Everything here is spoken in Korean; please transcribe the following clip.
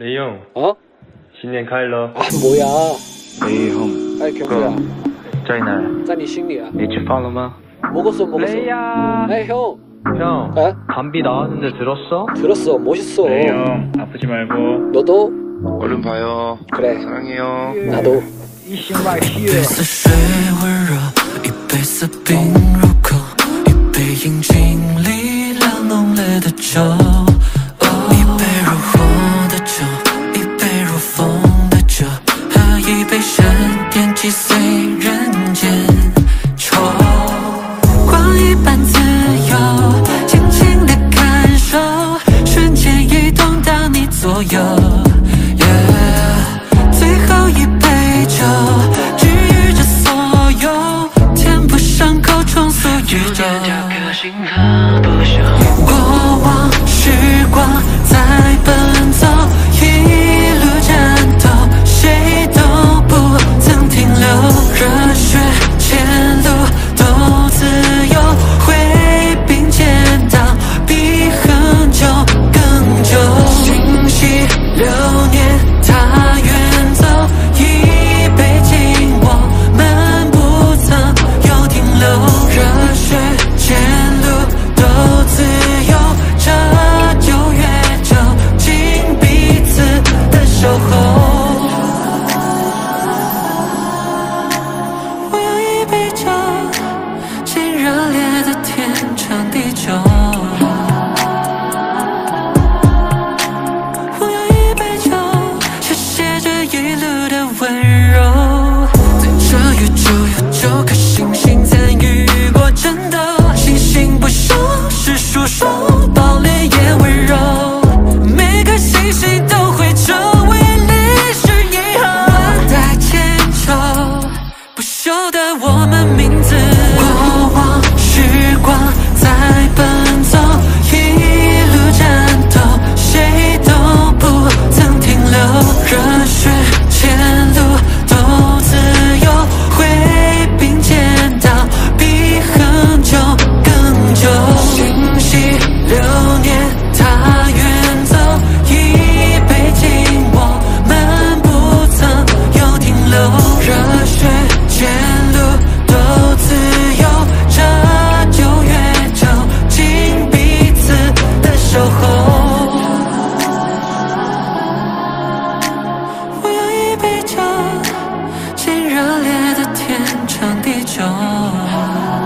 네 형. 어? 신년 칼러. 아 뭐야? 네 형. 아이 경우야. 어. 짜이나. 짜니 신리야. 예, 주파로 마. 먹었어 먹었어. 레이야. 에형 형, 에? 감비 나왔는데 들었어? 들었어, 멋있어. 네, 형, 아프지 말고. 너도? 얼른 봐요. 그래. 사랑해요. 나도. 이 신발 희해. 心河。说